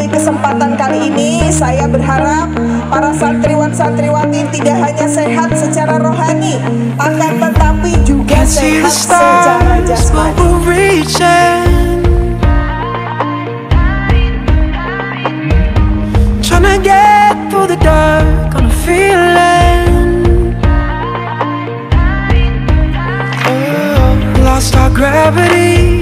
di kesempatan kali ini saya berharap para santriwan santriwati tidak hanya sehat secara rohani akan tetapi juga sehat secara jasmani. gravity.